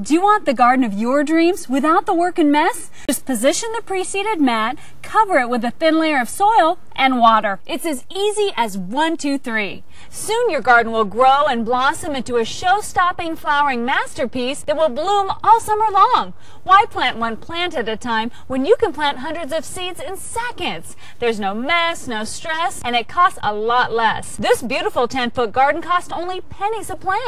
Do you want the garden of your dreams without the work and mess? Just position the pre-seeded mat, cover it with a thin layer of soil, and water. It's as easy as one, two, three. Soon your garden will grow and blossom into a show-stopping flowering masterpiece that will bloom all summer long. Why plant one plant at a time when you can plant hundreds of seeds in seconds? There's no mess, no stress, and it costs a lot less. This beautiful 10-foot garden cost only pennies a plant.